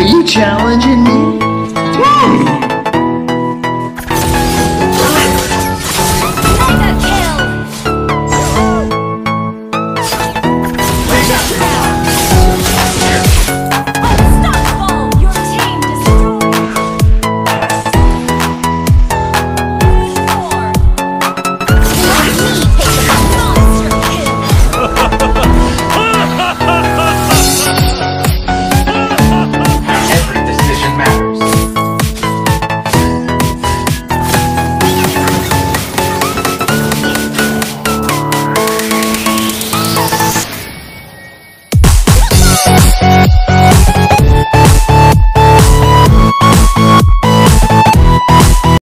you challenging me?